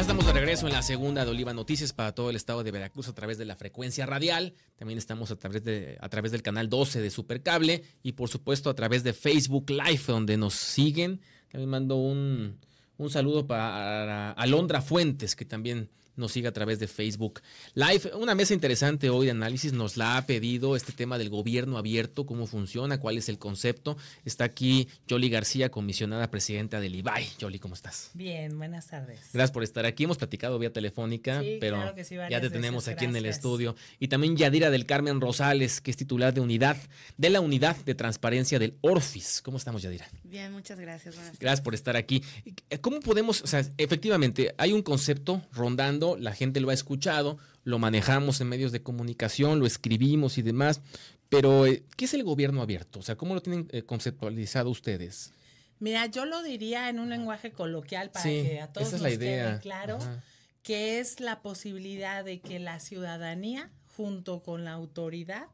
estamos de regreso en la segunda de Oliva Noticias para todo el estado de Veracruz a través de la frecuencia radial. También estamos a través, de, a través del canal 12 de Supercable y por supuesto a través de Facebook Live donde nos siguen. También mando un, un saludo para Alondra Fuentes que también nos siga a través de Facebook Live. Una mesa interesante hoy de análisis nos la ha pedido este tema del gobierno abierto, cómo funciona, cuál es el concepto. Está aquí Yoli García, comisionada presidenta del IBAI. Yoli, ¿cómo estás? Bien, buenas tardes. Gracias por estar aquí. Hemos platicado vía telefónica, pero ya te tenemos aquí en el estudio. Y también Yadira del Carmen Rosales, que es titular de unidad, de la unidad de transparencia del Orfis. ¿Cómo estamos, Yadira? Bien, muchas gracias. Gracias por estar aquí. ¿Cómo podemos, o sea, efectivamente, hay un concepto rondando la gente lo ha escuchado, lo manejamos en medios de comunicación, lo escribimos y demás, pero eh, ¿qué es el gobierno abierto? O sea, ¿cómo lo tienen eh, conceptualizado ustedes? Mira, yo lo diría en un lenguaje coloquial para que a todos nos quede claro, que es la posibilidad de que la ciudadanía junto con la autoridad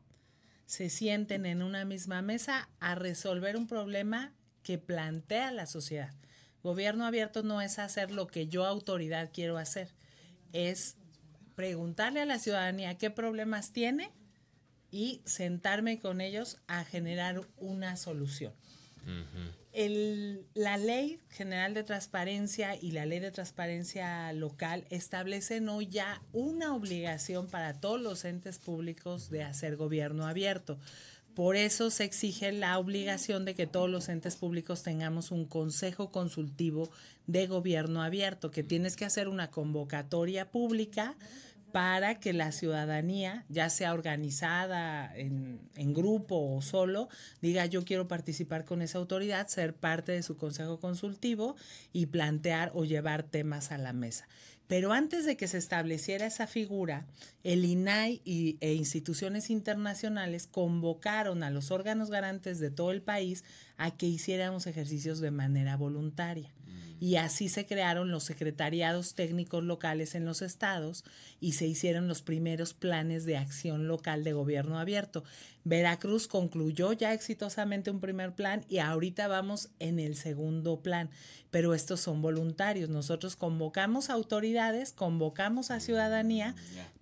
se sienten en una misma mesa a resolver un problema que plantea la sociedad. Gobierno abierto no es hacer lo que yo autoridad quiero hacer, es preguntarle a la ciudadanía qué problemas tiene y sentarme con ellos a generar una solución. la ley general de transparencia y la ley de transparencia local establecen hoy ya una obligación para todos los entes públicos de hacer gobierno abierto. Por eso se exige la obligación de que todos los entes públicos tengamos un consejo consultivo de gobierno abierto, que tienes que hacer una convocatoria pública para que la ciudadanía, ya sea organizada en, grupo o solo, diga yo quiero participar con esa autoridad, ser parte de su consejo consultivo y plantear o llevar temas a la mesa. Pero antes de que se estableciera esa figura, el INAI y, e instituciones internacionales convocaron a los órganos garantes de todo el país a que hiciéramos ejercicios de manera voluntaria. Mm. Y así se crearon los secretariados técnicos locales en los estados y se hicieron los primeros planes de acción local de gobierno abierto. Veracruz concluyó ya exitosamente un primer plan y ahorita vamos en el segundo plan, pero estos son voluntarios. Nosotros convocamos autoridades, convocamos a ciudadanía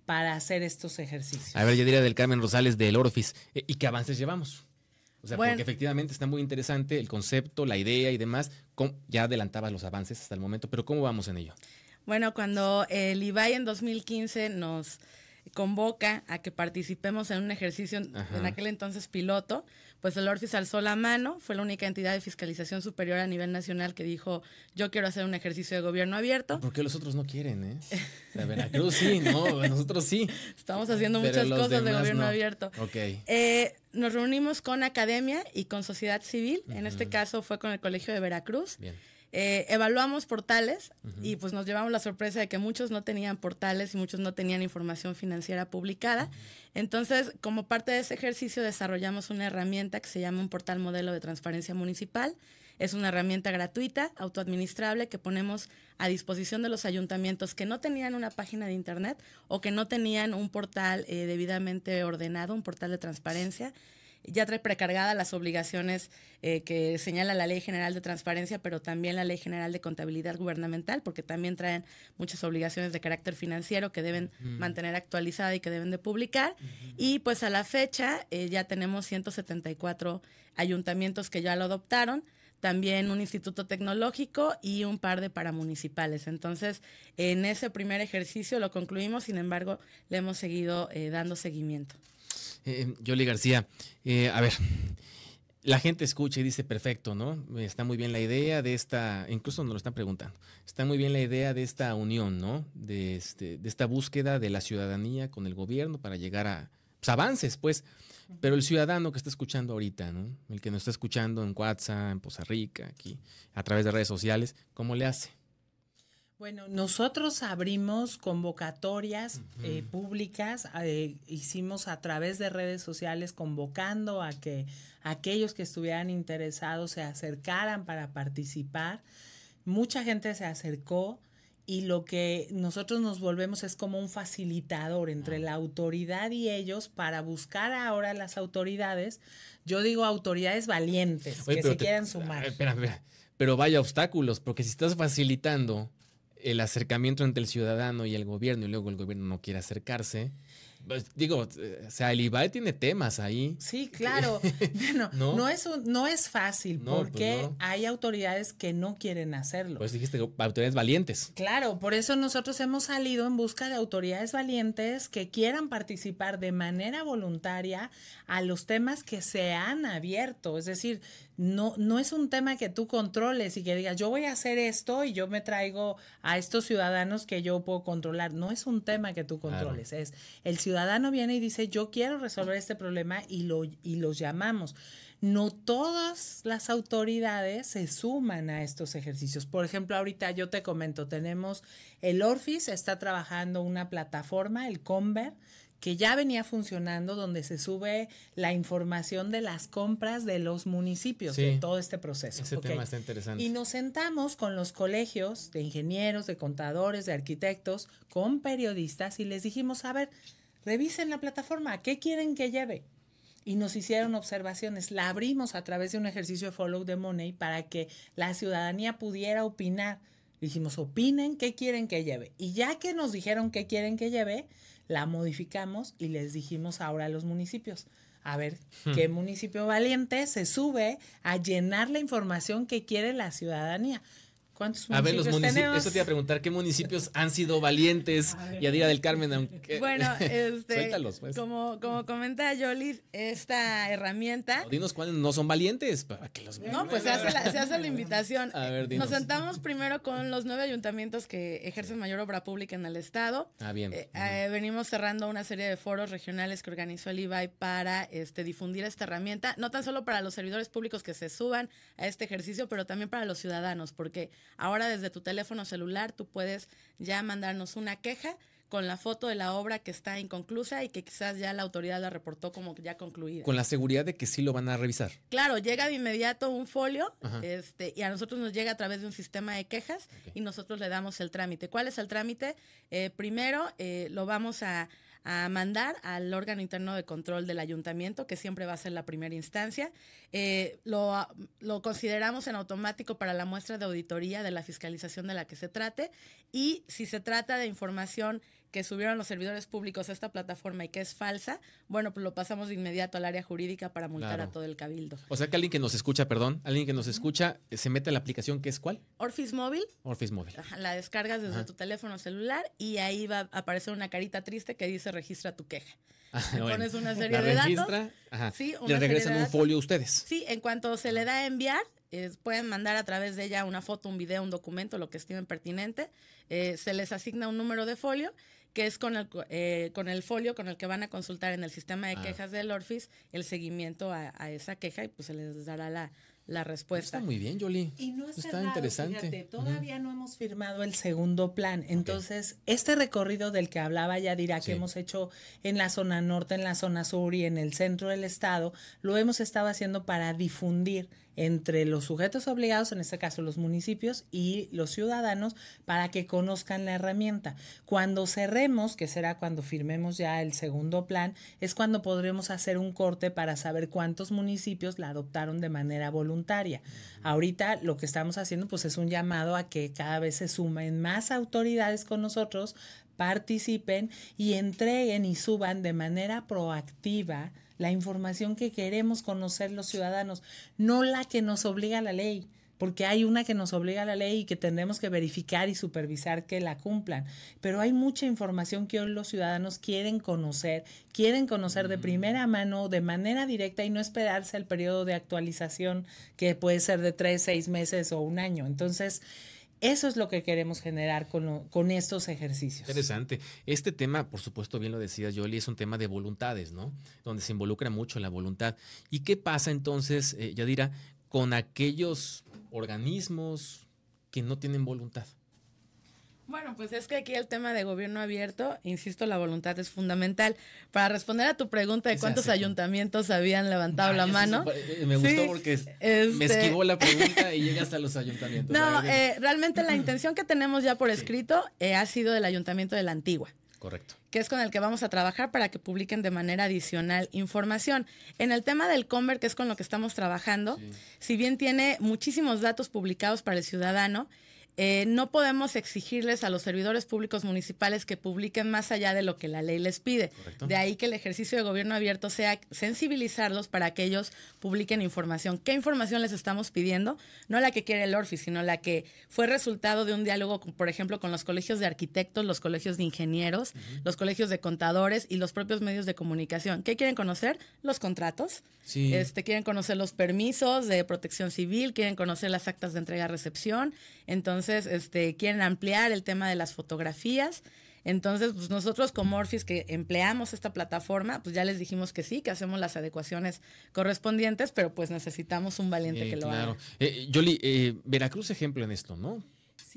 para hacer estos ejercicios. A ver, yo diría del Carmen Rosales del Orfis, eh, ¿y qué avances llevamos? O sea, porque efectivamente está muy interesante el concepto, la idea y demás. Ya adelantaba los avances hasta el momento, pero ¿cómo vamos en ello? Bueno, cuando el IBAI en 2015 nos convoca a que participemos en un ejercicio en aquel entonces piloto, pues el Orfis alzó la mano, fue la única entidad de fiscalización superior a nivel nacional que dijo, yo quiero hacer un ejercicio de gobierno abierto. ¿Por qué los otros no quieren, eh? La Veracruz sí, no, nosotros sí. Estamos haciendo muchas cosas de gobierno abierto. Ok. Eh, nos reunimos con academia y con sociedad civil, en este caso fue con el Colegio de Veracruz. Bien. Eh, evaluamos portales y pues nos llevamos la sorpresa de que muchos no tenían portales y muchos no tenían información financiera publicada. Entonces, como parte de ese ejercicio, desarrollamos una herramienta que se llama un portal modelo de transparencia municipal. Es una herramienta gratuita, autoadministrable, que ponemos a disposición de los ayuntamientos que no tenían una página de Internet o que no tenían un portal eh, debidamente ordenado, un portal de transparencia ya trae precargadas las obligaciones eh, que señala la Ley General de Transparencia, pero también la Ley General de Contabilidad Gubernamental, porque también traen muchas obligaciones de carácter financiero que deben mantener actualizada y que deben de publicar. Y pues a la fecha eh, ya tenemos 174 ayuntamientos que ya lo adoptaron también un instituto tecnológico y un par de paramunicipales. Entonces, en ese primer ejercicio lo concluimos, sin embargo, le hemos seguido eh, dando seguimiento. Eh, Yoli García, eh, a ver, la gente escucha y dice, perfecto, ¿no? Está muy bien la idea de esta, incluso nos lo están preguntando, está muy bien la idea de esta unión, ¿no? De, este, de esta búsqueda de la ciudadanía con el gobierno para llegar a pues, avances, pues. Pero el ciudadano que está escuchando ahorita, ¿no? El que nos está escuchando en WhatsApp, en Poza Rica, aquí, a través de redes sociales, ¿cómo le hace? Bueno, nosotros abrimos convocatorias eh, públicas, eh, hicimos a través de redes sociales convocando a que aquellos que estuvieran interesados se acercaran para participar. Mucha gente se acercó y lo que nosotros nos volvemos es como un facilitador entre ah. la autoridad y ellos para buscar ahora las autoridades, yo digo autoridades valientes que se quieran sumar. Espera, espera, pero vaya obstáculos, porque si estás facilitando el acercamiento entre el ciudadano y el gobierno y luego el gobierno no quiere acercarse. Pues, digo, o sea, el IBAE tiene temas ahí. Sí, claro. bueno, ¿No? es, no es fácil pues porque hay autoridades que no quieren hacerlo. Pues dijiste autoridades valientes. Claro, por eso nosotros hemos salido en busca de autoridades valientes que quieran participar de manera voluntaria a los temas que se han abierto. Es decir, no, no es un tema que tú controles y que digas, yo voy a hacer esto y yo me traigo a estos ciudadanos que yo puedo controlar. No es un tema que tú controles, es el ciudadano viene y dice, yo quiero resolver este problema y, lo, y los llamamos. No todas las autoridades se suman a estos ejercicios. Por ejemplo, ahorita yo te comento, tenemos el Orfis, está trabajando una plataforma, el Conver, que ya venía funcionando, donde se sube la información de las compras de los municipios, de todo este proceso. Ese tema está interesante. Y nos sentamos con los colegios de ingenieros, de contadores, de arquitectos, con periodistas y les dijimos, a ver, revisen la plataforma, ¿qué quieren que lleve? Y nos hicieron observaciones. La abrimos a través de un ejercicio de Follow the Money para que la ciudadanía pudiera opinar. Dijimos, opinen qué quieren que lleve. Y ya que nos dijeron qué quieren que lleve, la modificamos y les dijimos ahora a los municipios, a ver hmm. qué municipio valiente se sube a llenar la información que quiere la ciudadanía. ¿Cuántos municipios A ver, los municipios, eso te iba a preguntar, ¿qué municipios han sido valientes y a Día del Carmen? Aunque... Bueno, este, pues. como, como comenta Yoli, esta herramienta... dinos cuáles no son valientes para que los No, pues se hace la, se hace la invitación. A ver, dinos. Nos sentamos primero con los nueve ayuntamientos que ejercen mayor obra pública en el estado. Ah, bien. Eh, eh, venimos cerrando una serie de foros regionales que organizó el IBAI para este, difundir esta herramienta, no tan solo para los servidores públicos que se suban a este ejercicio, pero también para los ciudadanos, porque Ahora desde tu teléfono celular tú puedes ya mandarnos una queja con la foto de la obra que está inconclusa y que quizás ya la autoridad la reportó como ya concluida. Con la seguridad de que sí lo van a revisar. Claro, llega de inmediato un folio este, y a nosotros nos llega a través de un sistema de quejas y nosotros le damos el trámite. ¿Cuál es el trámite? Eh, primero eh, lo vamos a a mandar al órgano interno de control del ayuntamiento, que siempre va a ser la primera instancia. Eh, lo, lo, consideramos en automático para la muestra de auditoría de la fiscalización de la que se trate y si se trata de información que subieron los servidores públicos a esta plataforma y que es falsa, bueno, pues lo pasamos de inmediato al área jurídica para multar a todo el cabildo. O sea que alguien que nos escucha, perdón, alguien que nos escucha, eh, se mete a la aplicación que es cuál? Orfis Móvil. Orfis Móvil. la descargas desde tu teléfono celular y ahí va a aparecer una carita triste que dice registra tu queja. Ah, pones una serie de datos. Ajá. le regresan un folio a ustedes. Sí, en cuanto se le da a enviar, pueden mandar a través de ella una foto, un video, un documento, lo que estimen pertinente. Eh, se les asigna un número de folio que es con el, eh, con el folio con el que van a consultar en el sistema de ah. quejas del Orfis el seguimiento a, esa queja y pues se les dará la, la respuesta. Está muy bien, Jolie. Y no está interesante. todavía no hemos firmado el segundo plan. Entonces, este recorrido del que hablaba Yadira, que hemos hecho en la zona norte, en la zona sur y en el centro del estado, lo hemos estado haciendo para difundir entre los sujetos obligados, en este caso los municipios y los ciudadanos, para que conozcan la herramienta. Cuando cerremos, que será cuando firmemos ya el segundo plan, es cuando podremos hacer un corte para saber cuántos municipios la adoptaron de manera voluntaria. Ahorita lo que estamos haciendo pues es un llamado a que cada vez se sumen más autoridades con nosotros, participen y entreguen y suban de manera proactiva la información que queremos conocer los ciudadanos, no la que nos obliga la ley porque hay una que nos obliga a la ley y que tendremos que verificar y supervisar que la cumplan. Pero hay mucha información que hoy los ciudadanos quieren conocer, quieren conocer de primera mano, de manera directa y no esperarse el periodo de actualización que puede ser de tres, seis meses o un año. Entonces, eso es lo que queremos generar con, con, estos ejercicios. Interesante. Este tema, por supuesto, bien lo decía Yoli, es un tema de voluntades, ¿no? Donde se involucra mucho la voluntad. ¿Y qué pasa entonces, eh, Yadira, con aquellos organismos que no tienen voluntad? Bueno, pues es que aquí el tema de gobierno abierto, insisto, la voluntad es fundamental. Para responder a tu pregunta de cuántos ayuntamientos habían levantado la mano. Eh, me gustó porque me este esquivó la pregunta y llega hasta los ayuntamientos. No, eh, realmente la intención que tenemos ya por escrito eh, ha sido del ayuntamiento de la Antigua. Correcto. Que es con el que vamos a trabajar para que publiquen de manera adicional información. En el tema del Conver, que es con lo que estamos trabajando, si bien tiene muchísimos datos publicados para el ciudadano, eh, no podemos exigirles a los servidores públicos municipales que publiquen más allá de lo que la ley les pide. De ahí que el ejercicio de gobierno abierto sea sensibilizarlos para que ellos publiquen información. ¿Qué información les estamos pidiendo? No la que quiere el ORFI, sino la que fue resultado de un diálogo, por ejemplo, con los colegios de arquitectos, los colegios de ingenieros, los colegios de contadores y los propios medios de comunicación. ¿Qué quieren conocer? Los contratos. Este, quieren conocer los permisos de protección civil, quieren conocer las actas de entrega-recepción. Entonces, este, quieren ampliar el tema de las fotografías. Entonces, pues nosotros como Orfis que empleamos esta plataforma, pues ya les dijimos que sí, que hacemos las adecuaciones correspondientes, pero pues necesitamos un valiente que lo haga. Eh, Yoli, eh, Veracruz ejemplo en esto, ¿no?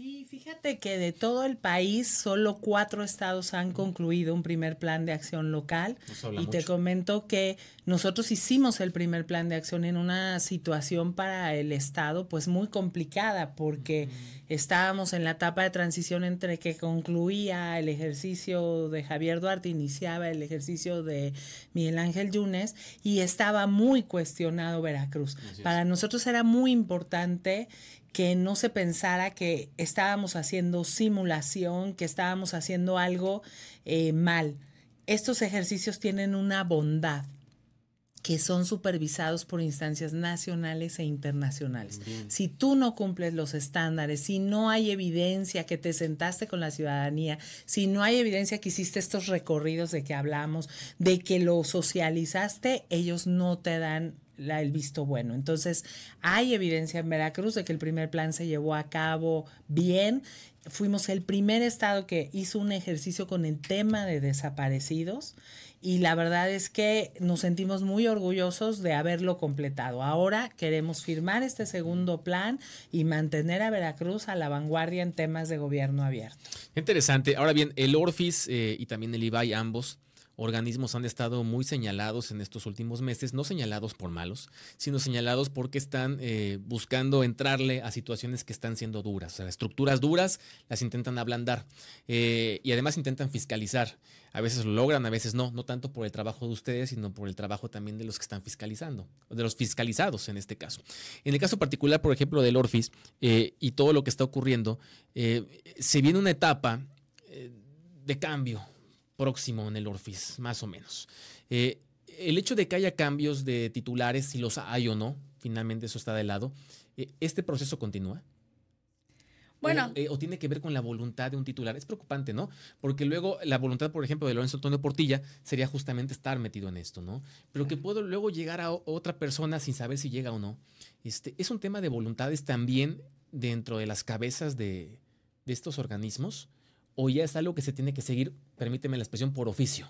Sí, fíjate que de todo el país solo cuatro estados han concluido un primer plan de acción local. Y te comento que nosotros hicimos el primer plan de acción en una situación para el estado pues muy complicada porque estábamos en la etapa de transición entre que concluía el ejercicio de Javier Duarte, iniciaba el ejercicio de Miguel Ángel Yunes y estaba muy cuestionado Veracruz. Para nosotros era muy importante que no se pensara que estábamos haciendo simulación, que estábamos haciendo algo eh, mal. Estos ejercicios tienen una bondad que son supervisados por instancias nacionales e internacionales. Si tú no cumples los estándares, si no hay evidencia que te sentaste con la ciudadanía, si no hay evidencia que hiciste estos recorridos de que hablamos, de que lo socializaste, ellos no te dan el visto bueno. Entonces, hay evidencia en Veracruz de que el primer plan se llevó a cabo bien. Fuimos el primer estado que hizo un ejercicio con el tema de desaparecidos y la verdad es que nos sentimos muy orgullosos de haberlo completado. Ahora queremos firmar este segundo plan y mantener a Veracruz a la vanguardia en temas de gobierno abierto. Interesante. Ahora bien, el Orfis eh, y también el IBAI, ambos organismos han estado muy señalados en estos últimos meses, no señalados por malos, sino señalados porque están eh, buscando entrarle a situaciones que están siendo duras. O sea, estructuras duras las intentan ablandar eh, y además intentan fiscalizar. A veces lo logran, a veces no, no tanto por el trabajo de ustedes, sino por el trabajo también de los que están fiscalizando, de los fiscalizados en este caso. En el caso particular, por ejemplo, del Orfis eh, y todo lo que está ocurriendo, se viene una etapa de cambio, próximo en el Orfis, más o menos. Eh, el hecho de que haya cambios de titulares, si los hay o no, finalmente eso está de lado, eh, ¿este proceso continúa? Bueno. Eh, o, tiene que ver con la voluntad de un titular. Es preocupante, ¿no? Porque luego la voluntad, por ejemplo, de Lorenzo Antonio Portilla sería justamente estar metido en esto, ¿no? Pero que puedo luego llegar a otra persona sin saber si llega o no. Este, es un tema de voluntades también dentro de las cabezas de, de estos organismos o ya es algo que se tiene que seguir, permíteme la expresión, por oficio?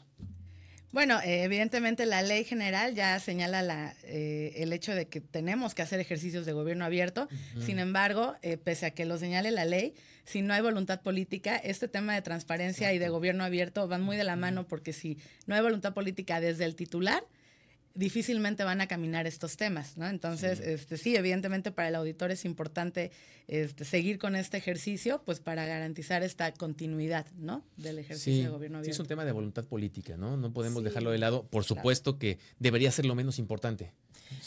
Bueno, eh, evidentemente la ley general ya señala la, eh, el hecho de que tenemos que hacer ejercicios de gobierno abierto. Sin embargo, eh, pese a que lo señale la ley, si no hay voluntad política, este tema de transparencia y de gobierno abierto van muy de la mano porque si no hay voluntad política desde el titular, difícilmente van a caminar estos temas, ¿no? Entonces, sí. este sí, evidentemente para el auditor es importante este, seguir con este ejercicio, pues para garantizar esta continuidad, ¿no? Del ejercicio de gobierno abierto. Sí, es un tema de voluntad política, ¿no? No podemos dejarlo de lado. Por supuesto que debería ser lo menos importante.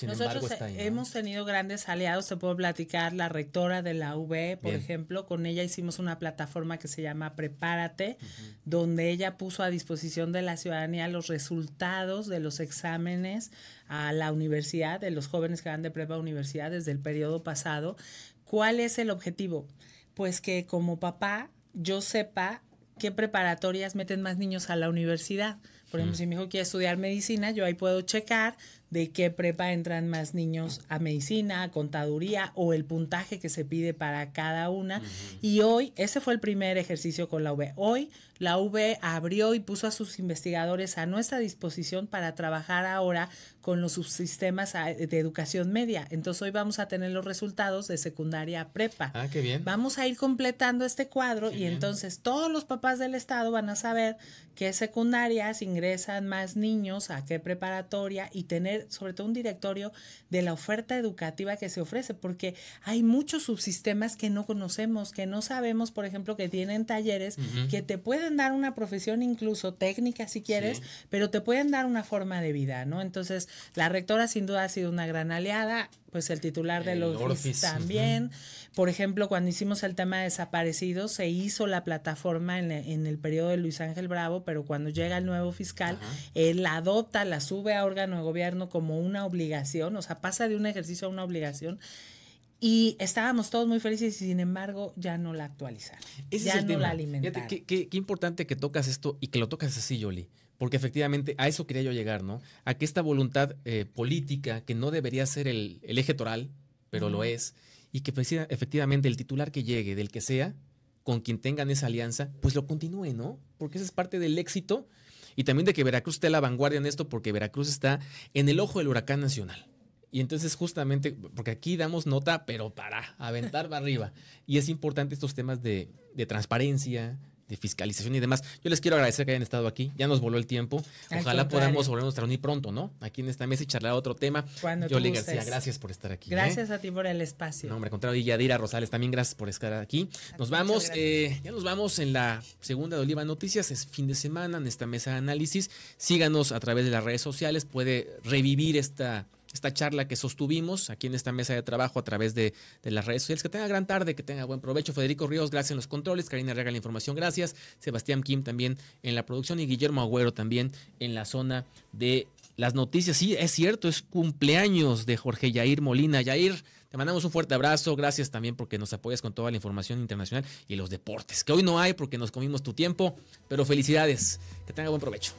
Nosotros hemos tenido grandes aliados, te puedo platicar, la rectora de la UB, por ejemplo, con ella hicimos una plataforma que se llama Prepárate, donde ella puso a disposición de la ciudadanía los resultados de los exámenes a la universidad, de los jóvenes que van de prepa a universidad desde el periodo pasado. ¿Cuál es el objetivo? Pues que como papá yo sepa qué preparatorias meten más niños a la universidad. Por ejemplo, si mi hijo quiere estudiar medicina, yo ahí puedo checar de qué prepa entran más niños a medicina, a contaduría o el puntaje que se pide para cada una. Y hoy, ese fue el primer ejercicio con la UB. Hoy la UB abrió y puso a sus investigadores a nuestra disposición para trabajar ahora con los subsistemas de educación media. Entonces hoy vamos a tener los resultados de secundaria prepa. Ah, qué bien. Vamos a ir completando este cuadro y entonces todos los papás del estado van a saber qué secundarias ingresan más niños, a qué preparatoria y tener sobre todo un directorio de la oferta educativa que se ofrece, porque hay muchos subsistemas que no conocemos, que no sabemos, por ejemplo, que tienen talleres que te pueden dar una profesión incluso técnica si quieres, pero te pueden dar una forma de vida, ¿no? Entonces, la rectora sin duda ha sido una gran aliada pues el titular del Orfis, también. Por ejemplo, cuando hicimos el tema de desaparecidos, se hizo la plataforma en, el periodo de Luis Ángel Bravo, pero cuando llega el nuevo fiscal, él la adopta, la sube a órgano de gobierno como una obligación, o sea, pasa de un ejercicio a una obligación. Y estábamos todos muy felices y sin embargo ya no la actualizaron. ya no la alimentaron. Qué, qué, importante que tocas esto y que lo tocas así, Yoli. Porque efectivamente a eso quería yo llegar, ¿no? A que esta voluntad eh, política, que no debería ser el, eje toral, pero lo es, y que efectivamente el titular que llegue, del que sea, con quien tengan esa alianza, pues lo continúe, ¿no? Porque esa es parte del éxito y también de que Veracruz esté a la vanguardia en esto, porque Veracruz está en el ojo del huracán nacional. Y entonces justamente, porque aquí damos nota, pero para aventar para arriba. Y es importante estos temas de, de transparencia, de fiscalización y demás. Yo les quiero agradecer que hayan estado aquí. Ya nos voló el tiempo. Ojalá podamos volvernos a reunir pronto, ¿no? Aquí en esta mesa y charlar otro tema. Cuando Yoli García, gracias por estar aquí. ¿eh? Gracias a ti por el espacio. No, hombre, contrario. Y Yadira Rosales, también gracias por estar aquí. Nos vamos, eh, ya nos vamos en la segunda de Oliva Noticias. Es fin de semana en esta mesa de análisis. Síganos a través de las redes sociales. Puede revivir esta esta charla que sostuvimos aquí en esta mesa de trabajo a través de, las redes sociales. Que tenga gran tarde, que tenga buen provecho. Federico Ríos, gracias en los controles. Karina Rega, la información, gracias. Sebastián Kim también en la producción y Guillermo Agüero también en la zona de las noticias. Sí, es cierto, es cumpleaños de Jorge Yair Molina. Yair, te mandamos un fuerte abrazo. Gracias también porque nos apoyas con toda la información internacional y los deportes, que hoy no hay porque nos comimos tu tiempo, pero felicidades. Que tenga buen provecho.